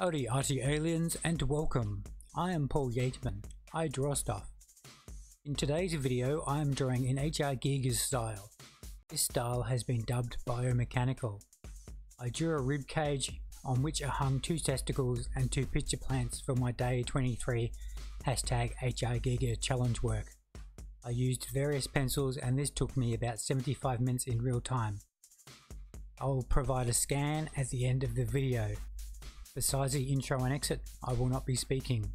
Howdy arty aliens and welcome. I am Paul Yeatman. I draw stuff. In today's video I am drawing in HR Giger's style. This style has been dubbed biomechanical. I drew a rib cage on which are hung two testicles and two pitcher plants for my day 23 hashtag HR challenge work. I used various pencils and this took me about 75 minutes in real time. I will provide a scan at the end of the video. Besides the intro and exit, I will not be speaking.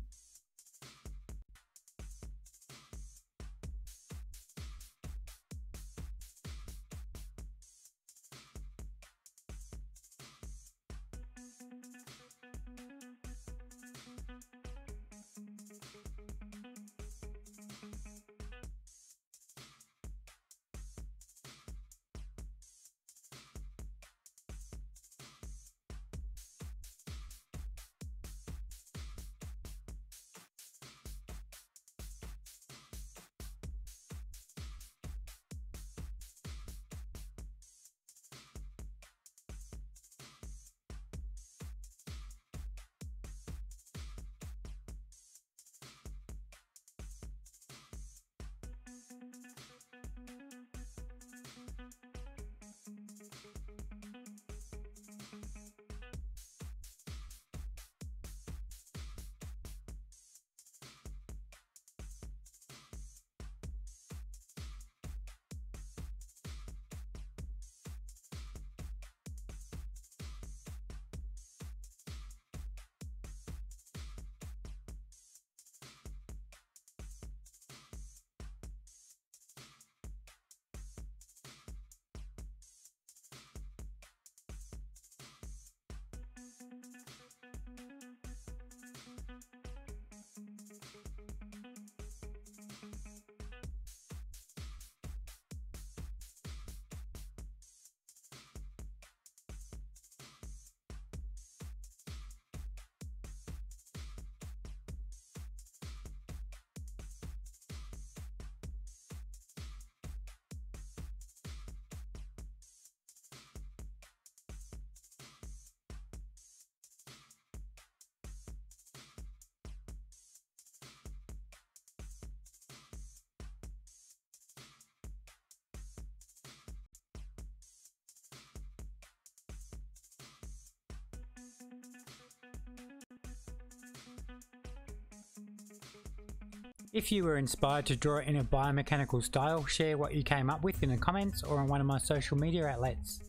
If you were inspired to draw in a biomechanical style, share what you came up with in the comments or on one of my social media outlets.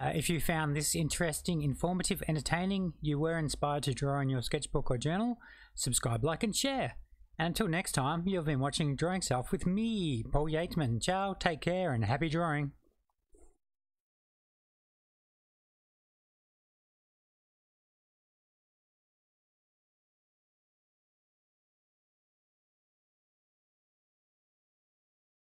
Uh, if you found this interesting, informative, entertaining, you were inspired to draw in your sketchbook or journal, subscribe, like and share. And until next time, you've been watching Drawing Self with me, Paul Yeatman. Ciao, take care and happy drawing.